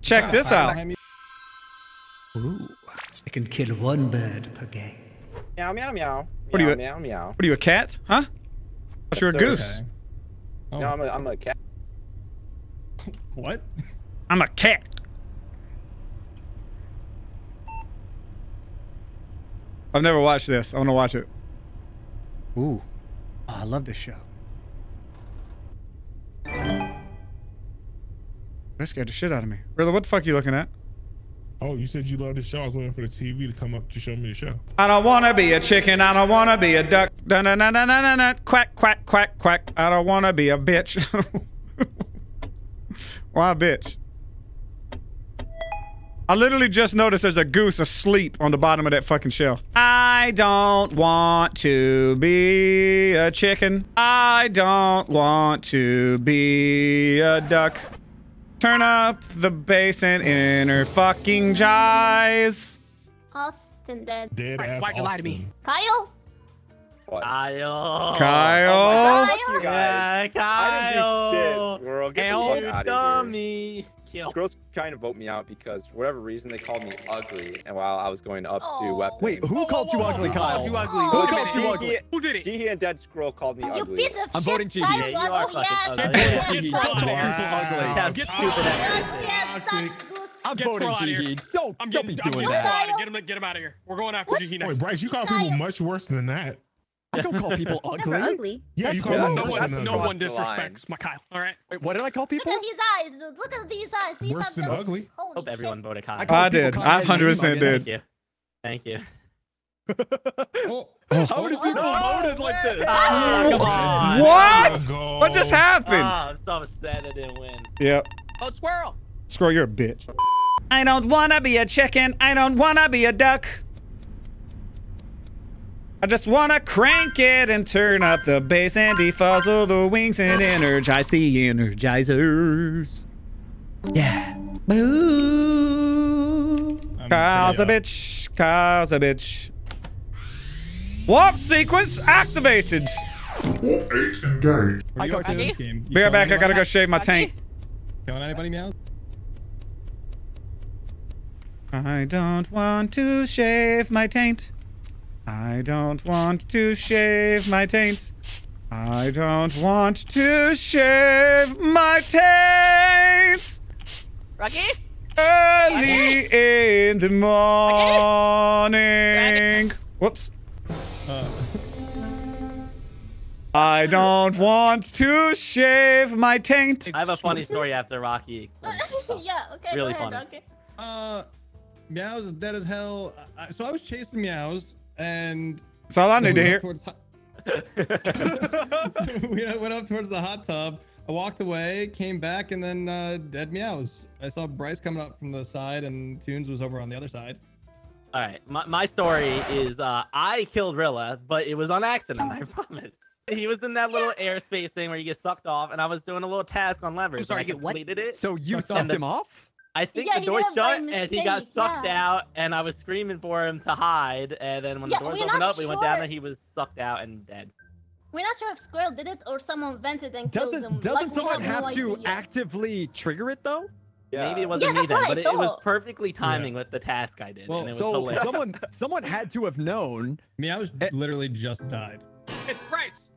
Check this out. Ooh, I can kill one bird per game. Meow meow meow. What are meow, you- Meow meow. What are you, a cat? Huh? Thought you're a sir. goose. Oh. No, I'm a, I'm a cat. What? I'm a cat. I've never watched this. I want to watch it. Ooh. Oh, I love this show. That scared the shit out of me. Really, what the fuck are you looking at? Oh, you said you love the show. I was waiting for the TV to come up to show me the show. I don't wanna be a chicken. I don't wanna be a duck. Dun dun dun dun dun dun. dun. Quack quack quack quack. I don't wanna be a bitch. Why bitch? I literally just noticed there's a goose asleep on the bottom of that fucking shelf. I don't want to be a chicken. I don't want to be a duck. Turn up the bass and inner fucking jives. Austin dead. Dead Right, ass. why'd you lie to me? Kyle? What? Kyle. Kyle. Fuck you guys. Yeah, Kyle. didn't do shit, squirrel. Get the Hell, fuck out of dummy. Kill. Girls trying to vote me out because for whatever reason they called me ugly, and while I was going up to Oh. weapon. Wait, who called you ugly, Who Kyle? you ugly? Who Wait a called minute. you ugly? Who did it? Jihi and Dead Scroll called me You ugly. piece of I'm shit. voting Gigi. Yeah, you oh, are fucking yes, ugly. yes, Voting yes, Gigi. yes, Don't call yes. people ugly. That's Get stupid. Squirrel Yes, yes, Toxic. that's good. I'm Get voting Squirrel outta here. Gigi. Don't, I'm don't getting, be I'm doing getting that. Squirrel. Get him, get him out of here. We're going after Jihi Wait, next. Bryce, you call people much worse than that. I don't call people Never ugly. ugly. Yeah, you call Yeah, No one, than no one disrespects my Kyle. All right. Wait, what did I call people? Look at these eyes. dude. Look at these eyes. These Worse are than ugly. Holy Hope everyone shit. voted Kyle. I I did. I 100% Nuggets. did. Thank you. Thank you. Oh, How many people voted like this? Ah, come on. What? Go. What just happened? Ah, I'm so upset I didn't win. Yep. Oh, squirrel. Squirrel, you're a bitch. I don't wanna be a chicken. I don't wanna be a duck. I just wanna crank it and turn up the bass and defuzzle the wings and energize the energizers. Yeah. Boo. I'm Kyle's a bitch. Kyle's a bitch. Warp sequence activated. Warp Eight engaged. Where you Hi, up to in this game? Be right killing back. I gotta go shave my tank. Killing anybody, meow? I don't want to shave my taint. I don't want to shave my taint. I don't want to shave my taint. Rocky? Early in the morning. Whoops. Uh, I don't want to shave my taint. I have a funny story after Rocky yeah, okay, Really go ahead, funny. Rocky. uh, Meow's is dead as hell. So I was chasing Meows, and That's all I need to hear. towards we went up towards the hot tub. I walked away, came back, and then uh, dead Meows. I saw Bryce coming up from the side, and Tunes was over on the other side. All right, my, my story is uh, I killed Rilla, but it was on accident. I promise. He was in that little airspace thing where you get sucked off, and I was doing a little task on levers. sorry, and I you what? completed it. So you Sucked sucked off. him off? I think Yeah, the door did it by shut and he got sucked yeah. out, and I was screaming for him to hide. And then when Yeah, the doors opened not up, we went down sure. there. He was sucked out and dead. We're not sure if Squirrel did it or someone vented and killed him. Doesn't Like, doesn't someone have no to idea. actively trigger it though? Yeah. Maybe it wasn't Yeah, me then, but it, it was perfectly timing with the task I did. Well, and it was So hilarious. someone someone had to have known. Meows Eh. literally just died. It's Bryce.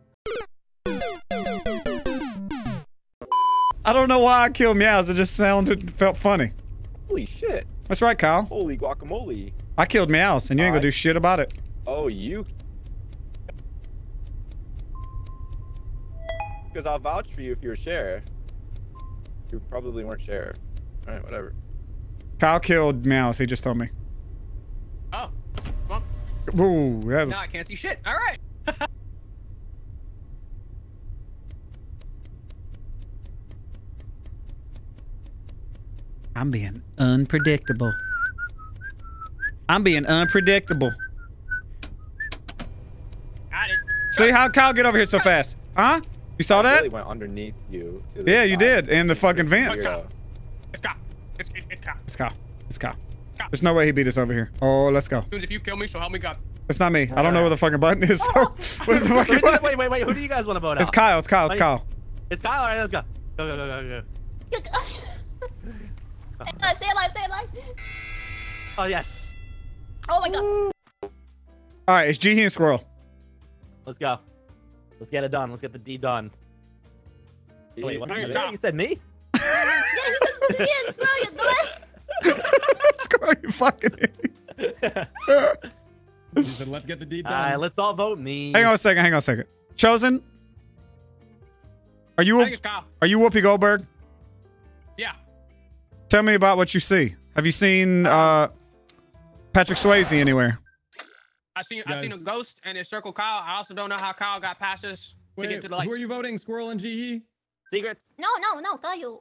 I don't know why I killed meows. It just sounded felt funny. Holy shit. That's right, Kyle. Holy guacamole. I killed meows, and you ain't gonna do shit about it. Oh, you. Because I'll vouch for you if you're a sheriff. You probably weren't sheriff. All right, whatever. Kyle killed meows. He just told me. Oh. Well, Ooh, that was. now I can't see shit. All right. I'm being unpredictable. I'm being unpredictable. Got it. See how Kyle get over here so fast? Huh? You saw I that? really went underneath you. to the Yeah, you did, in the fucking vents. Zero. It's Kyle. It's, it, it's Kyle. It's Kyle. It's Kyle. There's no way he beat us over here. Oh, let's go. Tunes, if you kill me, so help me God. It's not me. I don't know where the fucking button is. though. Oh. Where's the fucking wait, button? wait, wait, wait. Who do you guys want to vote out? It's Kyle. It's Kyle. It's Kyle. It's Kyle. All right, let's go. Go, go, go, go, go. Stay alive, stay alive, stay alive. Oh yes. Oh my god. All right, it's G and Squirrel. Let's go. Let's get it done. Let's get the D done. Wait, what? Nice You job. said me? Yeah, he says Ian, screw you, do it. Squirrel, you fucking idiot. He said, let's get the deed All right, done. let's all vote me. Hang on a second. Hang on a second. Chosen. Are you think it's Kyle. are you Whoopi Goldberg? Yeah. Tell me about what you see. Have you seen uh, Patrick Swayze anywhere? I seen I seen a ghost and it circled Kyle. I also don't know how Kyle got past us to get to the who lights. are you voting, Squirrel and Jihi? Secrets. No, no, no, Caillou.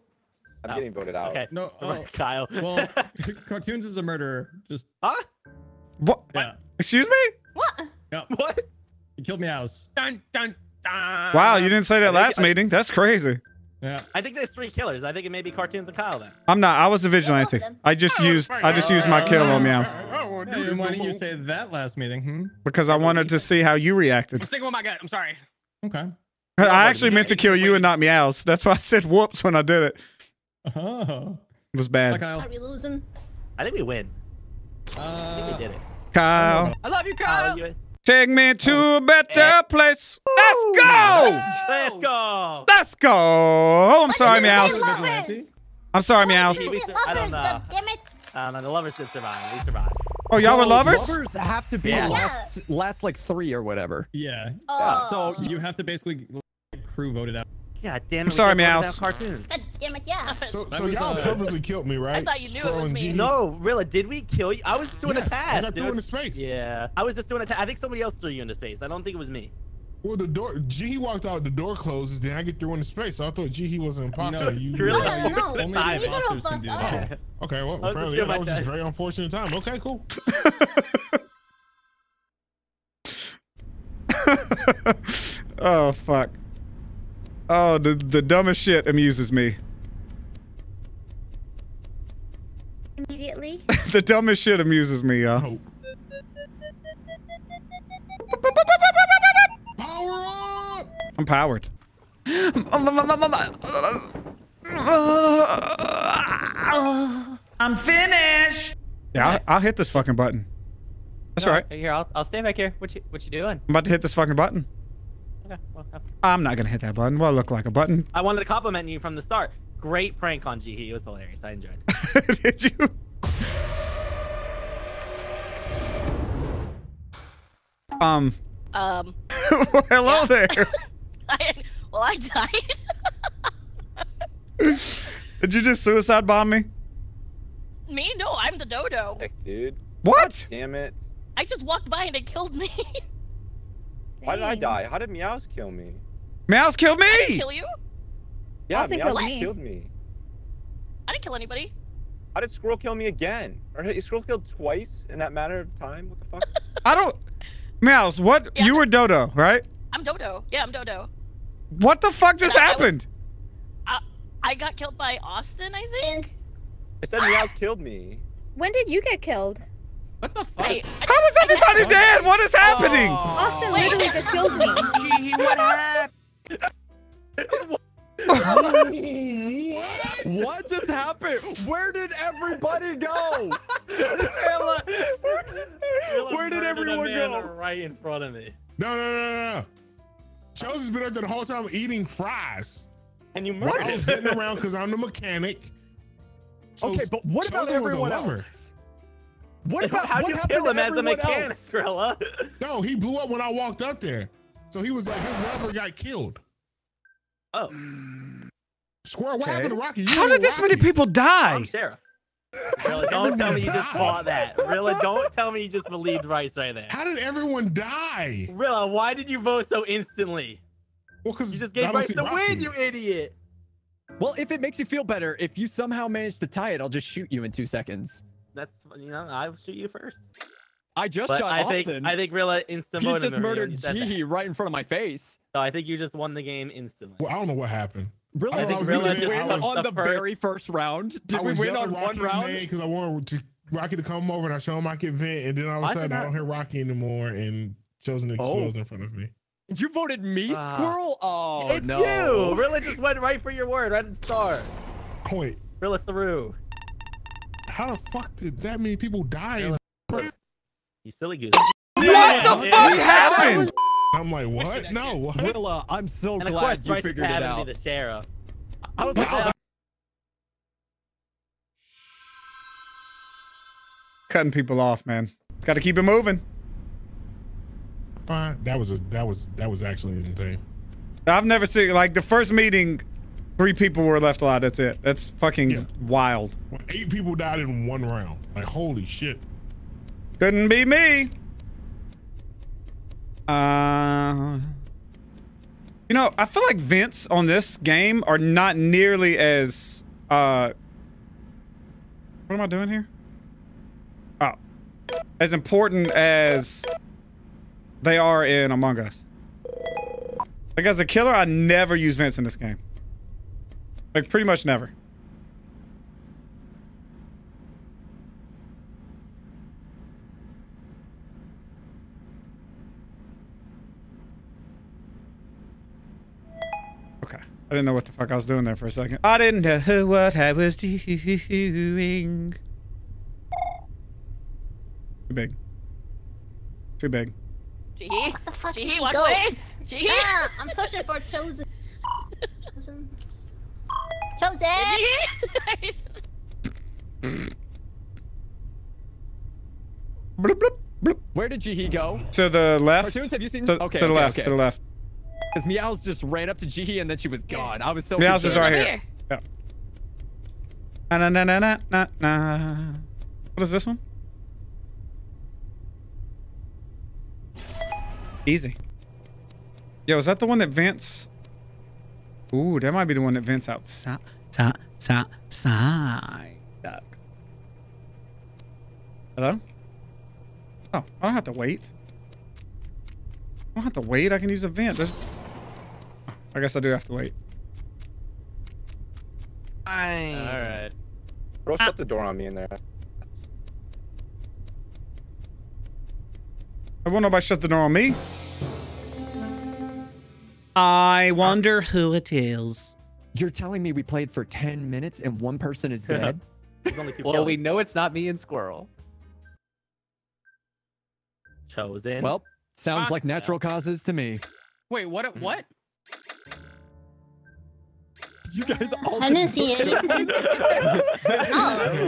I'm Oh, getting voted out. Okay. No, oh, Kyle. well, Cartoons is a murderer. Just, huh? What? yeah. Excuse me? What? yeah. What? He killed me house. Dun dun dun. Wow, you didn't say that think last I- meeting. That's crazy. Yeah. I think there's three killers. I think it may be cartoons and Kyle then. I'm not. I was the vigilante. I just used I just used my kill on Meows Hey, why didn't you say that last meeting? Hmm? because I wanted to see how you reacted. I'm sticking with my gut. I'm sorry. Okay. I actually meant to kill you and not Meows. That's why I said whoops when I did it. Oh. It was Hi, bad. Kyle. Are we losing? I think we win. I think Uh, we did it. Kyle, I love you, Kyle, Kyle. You, take me to oh. a better eh. place. Let's go. let's go. Let's go. Oh, I'm sorry, Why did Meows. say Meows. lovers? I'm sorry, Why Meows. did you We say sur- I don't lovers? know. Damn it. I don't know. The lovers did survive. We survived. Oh, y'all were So lovers? Lovers have to be Yeah. last, last like three or whatever. yeah. Oh. So you have to basically crew voted out. Yeah, damn it. I'm sorry, should've Meows. down God damn it, yeah. So, so y'all uh, purposely killed me, right? I thought you knew it was me. G. No, really, did we kill you? I was just doing Yes, a task, I got dude. thrown into space. Yeah, I was just doing a task. I think somebody else threw you into space. I don't think it was me. Well, the door. G he walked out. The door closes. Then I get through into space. So I thought G he was an imposter. No, you really? No, no, no. Only the imposters can do that. Oh, okay. Well, I apparently that was just a very unfortunate time. Okay, cool. oh fuck. Oh, the the dumbest shit amuses me. Immediately. the dumbest shit amuses me, y'all. Oh. Power up! I'm powered. I'm finished. Yeah, I'll, I'll hit this fucking button. That's right. Here, I'll, I'll stay back here. What you what you doing? I'm about to hit this fucking button. Okay, well, I'm not gonna hit that button. Well, look like a button. I wanted to compliment you from the start. Great prank on Jihi. It was hilarious. I enjoyed it. Did you? Um. Um, hello there. I, well, I died. Did you just suicide bomb me? Me? No, I'm the dodo. Heck, dude. What? Damn it. I just walked by and it killed me. Why did I die? How did Meows kill me? Meows killed me. kill you? Yeah, Austin Meows killed me. killed me. I didn't kill anybody. How did Squirrel kill me again? Or hey, Squirrel killed twice in that matter of time? What the fuck? I don't. Meows, what? Yeah. You were Dodo, right? I'm Dodo. Yeah, I'm Dodo. What the fuck just And I- I was- happened? I got killed by Austin, I think. And I said Meows killed me. when did you get killed? What the fuck? Wait, I How is everybody dead? What is happening? Austin literally just killed me. Gee, what happened? What just happened? Where did everybody go? Where Where did everyone go? Right in front of me. No, no, no, no, no. Chelsea's been up there the whole time eating fries. And you I murdered was her. getting around because I'm the mechanic. So okay, but what about Chosen was a everyone else? What about How'd what you happened kill him as a mechanic, else? No, he blew up when I walked up there. So he was like, his lover got killed. Oh, Squirrel, what Okay. happened to Rocky? You How did this many people die? I'm sheriff. Rilla, don't tell me you just bought that. Rilla, don't tell me you just believed Rice right there. How did everyone die? Rilla, why did you vote so instantly? Well, because You just gave Rice the win, you idiot. Well, if it makes you feel better, if you somehow manage to tie it, I'll just shoot you in two seconds. That's you know I'll shoot you first. I just But shot I Austin. think I think Rilla instant he just murdered you. G right in front of my face. So I think you just won the game instantly. Well, I don't know what happened. Really? I Did think we Rilla just just win on the the very first- first round? Did I we win yelling on one round? because I wanted to Rocky to come over and I show him I can vent, and then all of a sudden I not- don't hear Rocky anymore, and chosen explodes in front of me. You voted me, Ah. Squirrel? Oh it's no. you. Rilla just went right for your word, right at the start. Point. Rilla through. how the fuck did that many people die? You silly goose. What the fuck happened? I'm like, what? No, what? Willa, I'm so And glad course, you Bryce figured it having to out. be the sheriff. I was like, Cutting people off, man. Got to keep it moving. Fine. that was a, that was that was actually insane. I've never seen like the first meeting, three people were left alive. That's it. That's fucking Yeah. wild. When eight people died in one round. Like holy shit. Couldn't be me. Uh, you know, I feel like vents on this game are not nearly as uh. What am I doing here? Oh, as important as they are in Among Us. Like as a killer, I never use vents in this game. Like pretty much never. Okay. I didn't know what the fuck I was doing there for a second. I didn't know what I was doing. Too big. Too big. Gee, fuck gee, he walk go? away. Gee. I'm searching for chosen. Chosen. Chosen. Bloop, bloop, bloop. where did Jihi go? To the left. Cartoons, have you seen? To, okay, to the okay, left. okay. To the left. Because Meows just ran up to Jihi and then she was gone. I was so. Meows is right Over here. Yeah. Na na na na na na. What is this one? Easy. Yo, is that the one that Vance... Ooh, that might be the one that vents outside. Side, side, side. Duck. Hello? Oh, I don't have to wait. I don't have to wait. I can use a vent. There's... I guess I do have to wait. All right. Bro, shut the door on me in there. I wonder if I shut the door on me. I wonder who it is. You're telling me we played for 10 minutes and one person is dead? There's only two Well, we know it's not me and Squirrel. Chosen. well, sounds Ah. like natural causes to me. Wait, what? What? You guys all I didn't just see looked at anything. us. Oh. Otherwise, it's Nat- stabbing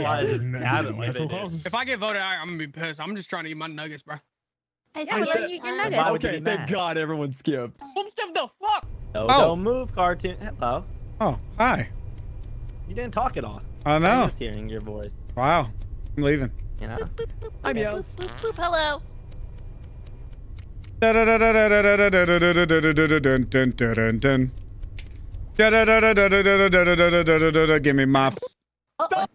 like natural they did. causes. If I get voted out, I'm gonna be pissed. I'm just trying to eat my nuggets, bro. I I see said- you, your Why nuggets. would you Okay, thank? God everyone skipped. Boom, stuff the fuck. No, Oh. don't move, cartoon. Hello. Oh, hi. You didn't talk at all. I know. I'm know. just hearing your voice. Wow. I'm leaving. You know. I'm Boop, Meows. boop, boop, hello. Give me my. What?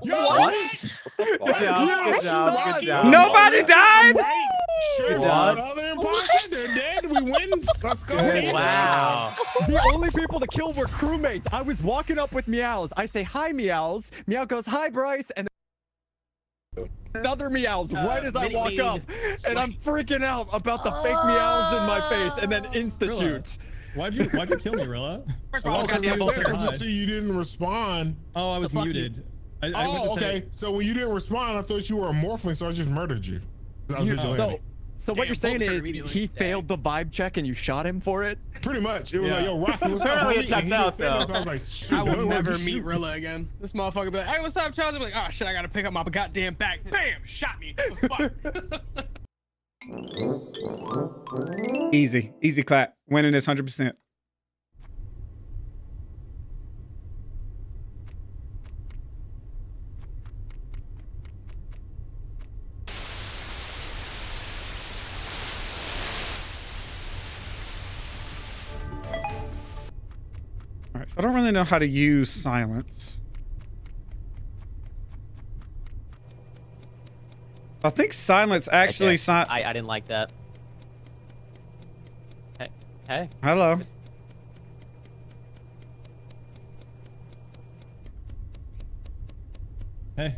What? Good job. Good job. Good job. Nobody died. Right. Sure. Good The job. other imposter, they're dead. We win. Let's go. Wow. The only people to kill were crewmates. I was walking up with Meows. I say, hi, Meows. Meow goes, hi, Bryce. And another Meows right as I walk me. up. And I'm freaking out about the fake Meows in my face and then insta-shoot. Why'd you Why'd you kill me, Rilla? First of Oh, all, because goddamn it bullshit. you, you didn't respond. Oh, I was fuck you. muted. I, I went Oh, to say- okay. So when you didn't respond, I thought you were a morphling, so I just murdered you. You- vigilante. so, so what you're saying is immediately. he failed the vibe check and you shot him for it? Pretty much. It was Yeah. like, yo, Rafi, what's up, Apparently it checked out, didn't though. so I was like, shoot, I will never meet shoot. Rilla again. This motherfucker be like, hey, what's up, Charles? I'm like, oh shit, I gotta pick up my goddamn bag. Bam! Shot me. What the fuck? Easy, easy clap. Winning this hundred percent. All right, so I don't really know how to use silence. I think silence actually Okay. si- I, I didn't like that. Hey, hey. Hello. Hey,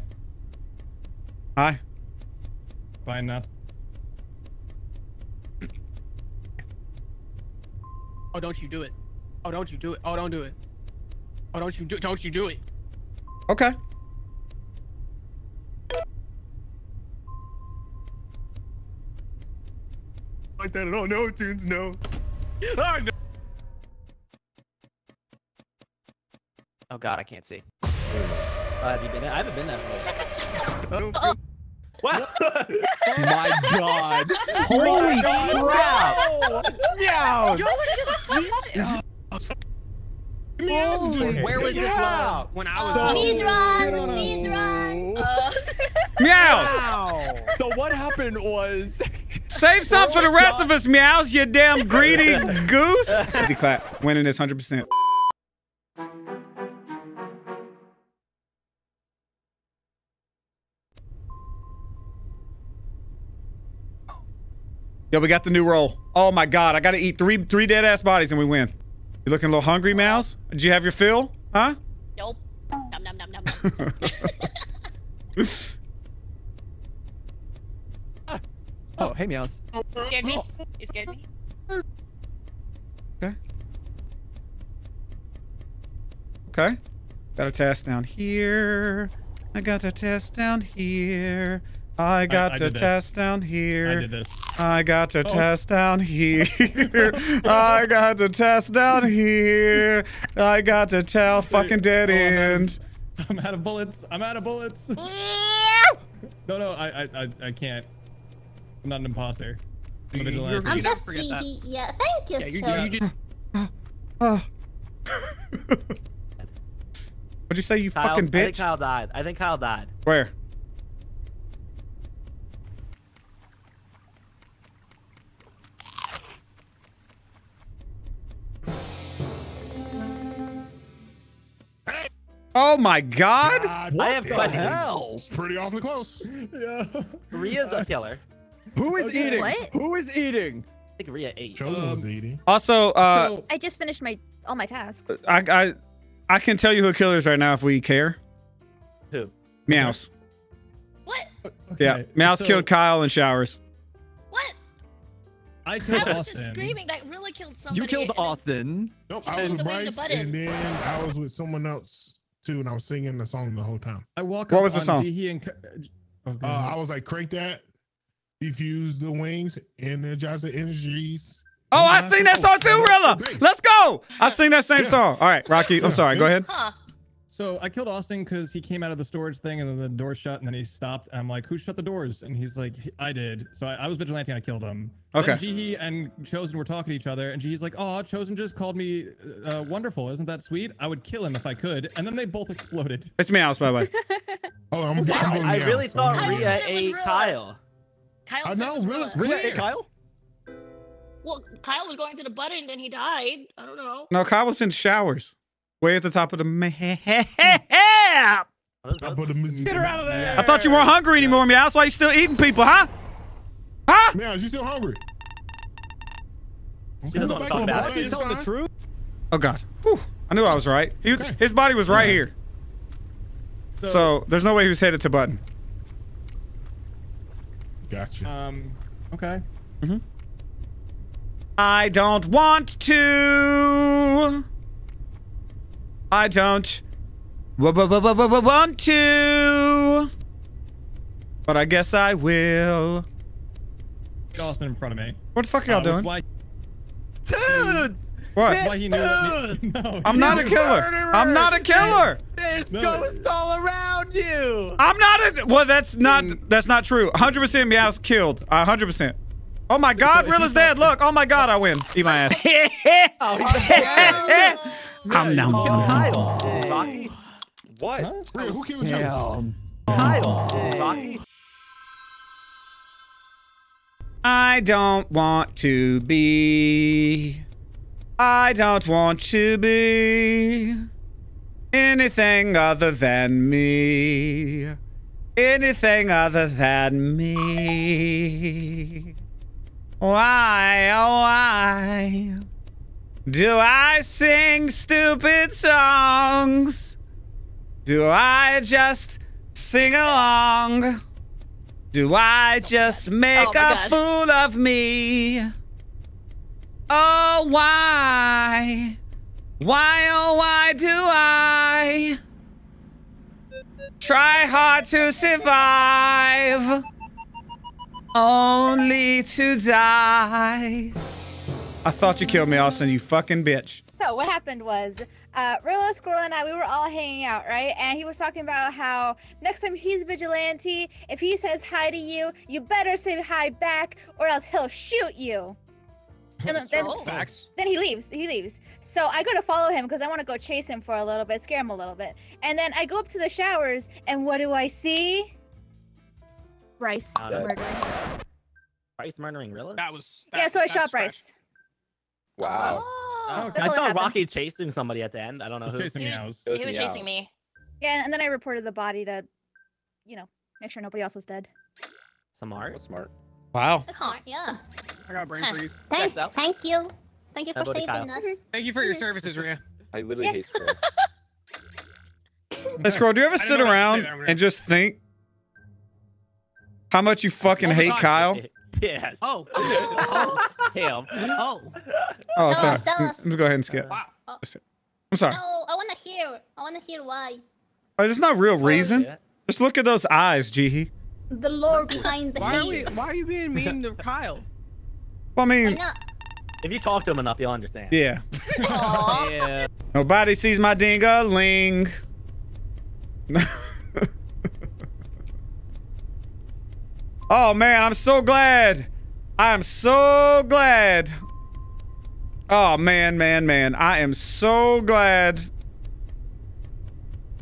Hi. fine nuts. Oh, don't you do it. Oh, don't you do it. Oh, don't do it. Oh, don't you do Don't you do it. Okay. Like that at all. No, tunes, no. Oh, no. Oh god, I can't see. Uh, have you been? I haven't been that far. Oh, Wow. My God. Holy crap. Meow. Meows is just Where was this Yeah. love when I was So- Speed run, speed run. uh, Meows. So what happened was Save some for the rest of us, meows, you damn greedy goose. Easy clap. Winning this 100%. Yo, we got the new role. Oh my god, I gotta eat three three dead ass bodies and we win. You looking a little hungry, Mouse? Did you have your fill? Huh? nope. Nom nom nom nom. nom. Oh, hey meows. You scared me? You scared me? Okay. Okay. Got a test down here. I got a test down here. I got I a did this. test down here. I did this. I got to Oh. test down here. I got to test down here. I got to tell fucking dead Oh, man. end. I'm out of bullets. I'm out of bullets. No, no, I, I, I, I can't. I'm not an imposter. I'm a You're- vigilante. I'm just forget. GD. Yeah, thank you, Yeah, you, Chode. you just. What'd you say, you Kyle, fucking I think? Kyle died. I think Kyle died. Where? Oh my god! God, I have damn. questions. Hell. It's pretty awfully close. yeah. Ria's a killer. Who is Okay. eating? What? Who is eating? I think Ria ate. Chosen was Um, eating. Also, uh, so, I just finished my all my tasks. I, I, I can tell you who a killer is right now if we care. Who? Meows. What? Yeah, okay, Meows so killed Kyle in showers. What? I I killed was just Austin. screaming. That really killed somebody. You killed and then- Austin. Nope, I was with the the Bryce, and then I was with someone else too, and I was singing the song the whole time. I walk What up was the on song? Jihi and. Ka- Oh, Uh. I was like, crank that, defuse the wings, energize the energies. Oh, I energize sing that song too, Rilla. Let's go. I sing that same Yeah. song. All right, Rocky. I'm Yeah, sorry. Go ahead. Huh. So I killed Austin because he came out of the storage thing and then the door shut and then he stopped. And I'm like, who shut the doors? And he's like, I did. So I, I was vigilante and I killed him. Okay. Then Jihi and Chosen were talking to each other and Jihi's like, oh, Chosen just called me uh, wonderful. Isn't that sweet? I would kill him if I could. And then they both exploded. It's Meows, by the way. Oh, I'm, I'm I, voting I Meows. really thought voting Kyle Ria Meows. said it was ate Kyle. Kyle I said know, it was Rilla's Rilla. Rilla clear. Kyle? Well, Kyle was going to the button, then he died. I don't know. No, Kyle was in showers, way at the top of the map. I that? put the music- Get her out of there. I thought you weren't hungry anymore, man. That's Why you're still eating people, huh? Huh? Meows, you still hungry? She doesn't want to talk about He's it. telling the truth. Oh God. Whew. I knew I was right. He, Okay. His body was right here, So, so there's no way he was headed to button. Gotcha. um, okay. Mhm. I don't want to. I don't w- w- w- w- w- want to. But I guess I will. Get Austin in front of me. What the fuck are y'all Uh, doing? Why, Dudes! What? why he knew that me, no, I'm not a knew- killer. I'm not a killer. There's No. ghosts all around you! I'm not a. Well, that's not. That's not true. 100% Meow's killed. Uh, 100%. Oh my God, so if Rilla's dead. Look. Oh my God, I win. Eat my ass. Oh, he's a Om nom nom nom. Kyle. Rocky. What? Huh? Rhea, who killed you? Kyle. Rocky. I don't want to be. I don't want to be anything other than me. Anything other than me. Why, oh, why do I sing stupid songs? Do I just sing along? Do I just oh make Oh a God. fool of me? Oh, why? Why, oh, why do I Try hard to survive, only to die. I thought you killed me, Austin, you fucking bitch. So what happened was, uh, Rilla, Squirrel, and I, we were all hanging out, right? And he was talking about how next time he's vigilante, if he says hi to you, you better say hi back, or else he'll shoot you. And then, then, oh. Facts. then he leaves. He leaves. So I go to follow him because I want to go chase him for a little bit, scare him a little bit. And then I go up to the showers, and what do I see? Bryce Got it. murdering. Bryce murdering Rilla? That was. Yeah, so I that's shot fresh. Bryce. Wow. Oh, I saw happened. Rocky chasing somebody at the end. I don't know He's who. chasing He meows. was, he was was chasing meow. me. Yeah, and then I reported the body to, you know, make sure nobody else was dead. Samar. That's smart. Wow. That's smart, yeah. I got brain Huh. freeze. Thank, Checks out. thank you. Thank you for saving Kyle? us. Thank you for your services, Rhea. I literally Yeah. hate squirrels. Hey, Scroll, do you ever sit know what to say around there, and just think how much you fucking Oh hate God. Kyle? Yes. Oh. oh. Damn. Oh. Oh, No, sorry. tell Let's us. go ahead and skip. Wow. Oh. I'm sorry. No, I wanna hear. I wanna hear why. Oh, there's no real reason. Yeah. Just look at those eyes, Jihi. The lore behind the Why are we? hate. Why are you being mean to Kyle? Well, I mean. If you talk to him enough, you'll understand. yeah. Yeah. Nobody sees my ding-a-ling. oh man, I'm so glad. I am so glad. Oh man, man, man. I am so glad.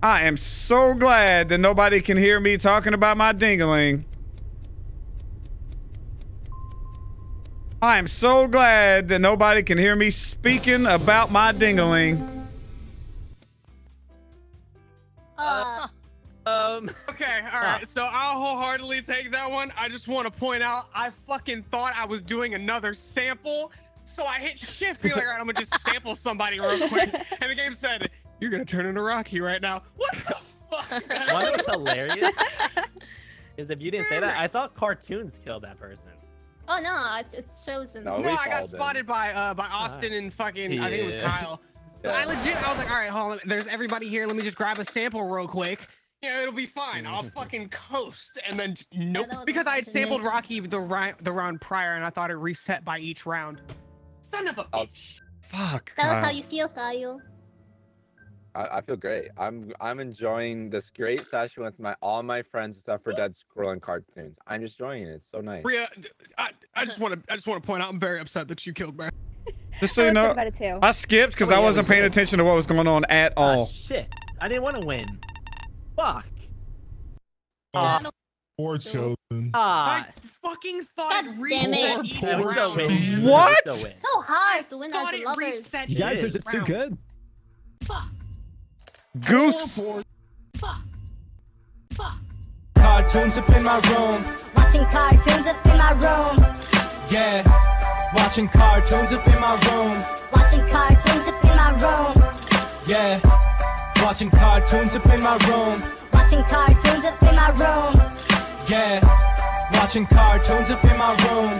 I am so glad that nobody can hear me talking about my dingaling. I am so glad that nobody can hear me speaking about my dingaling. Uh, Um. Okay, all right. So I'll wholeheartedly take that one. I just want to point out, I fucking thought I was doing another sample, so I hit shift, being like, all right, I'm gonna just sample somebody real quick, and the game said, "You're gonna turn into Rocky right now." What the fuck? One that's hilarious is if you didn't say that, I thought cartoons killed that person. Oh no, it's, it's chosen. No. No, I got followed him. spotted by uh by Austin and fucking I think it was Kyle. But I legit I was like, all right, hold on, there's everybody here. Let me just grab a sample real quick. You know, it'll be fine. I'll fucking coast. And then nope. that was because I had unfortunate. sampled Rocky the round the round prior and I thought it reset by each round. Son of a I'll- bitch. Fuck. Tell us how you feel, Kyle. I, I feel great. I'm I'm enjoying this great session with my all my friends except for Dead Squirrel and cartoons. I'm just enjoying it. It's so nice. Rhea, I, I just want to I just want to point out I'm very upset that you killed me. Just so you know, thinking about it too. I skipped because I Oh, yeah, wasn't paying did. attention to what was going on at Ah, all. shit. I didn't want to win. Fuck. Uh, Or chosen. Ah. I fucking thought God it damn reset it. each That was round. so win. What? so win. so hard to win thought as it lovers. reset You guys are each just too round. good. Goose. Cartoons up in my room, Watching cartoons up in my room. yeah. Watching cartoons up in my room, Watching cartoons up in my room. yeah. Watching cartoons up in my room, Watching cartoons up in my room. yeah. Watching cartoons up in my room.